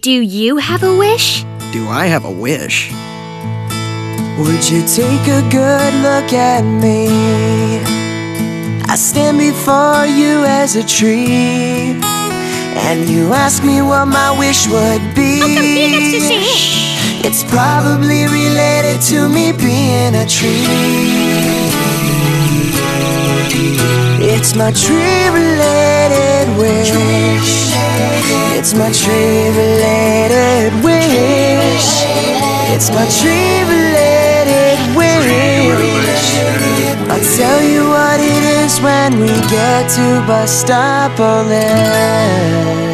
Do you have a wish? Do I have a wish? Would you take a good look at me? I stand before you as a tree, and you ask me what my wish would be. How come he to say it? It's probably related to me being a tree. It's my tree related wish. It's my tree It's my tree related wish. I'll tell you what it is when we get to bus stop. Let